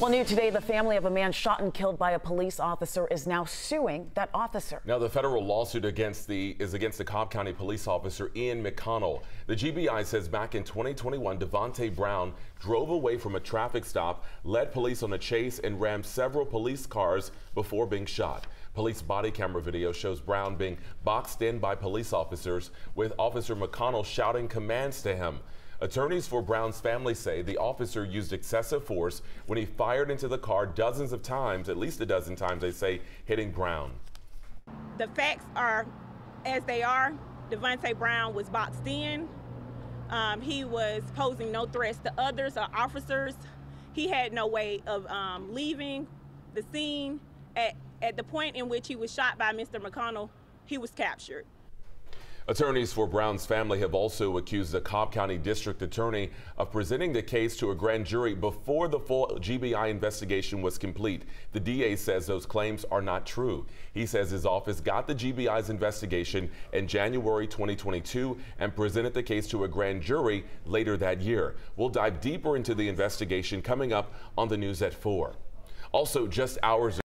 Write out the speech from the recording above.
Well, new today, the family of a man shot and killed by a police officer is now suing that officer. Now, the federal lawsuit against the is against the Cobb County police officer Ian McConnell. The GBI says back in 2021, Devonte Brown drove away from a traffic stop, led police on a chase, and rammed several police cars before being shot. Police body camera video shows Brown being boxed in by police officers, with Officer McConnell shouting commands to him. Attorneys for Brown's family say the officer used excessive force when he fired into the car dozens of times, at least a dozen times, they say, hitting Brown. The facts are as they are. Devonte Brown was boxed in. Um, he was posing no threats to others or officers. He had no way of um, leaving the scene. At, at the point in which he was shot by Mr. McConnell, he was captured. Attorneys for Brown's family have also accused the Cobb County District Attorney of presenting the case to a grand jury before the full GBI investigation was complete. The DA says those claims are not true. He says his office got the GBI's investigation in January 2022 and presented the case to a grand jury later that year. We'll dive deeper into the investigation coming up on the news at 4. Also, just hours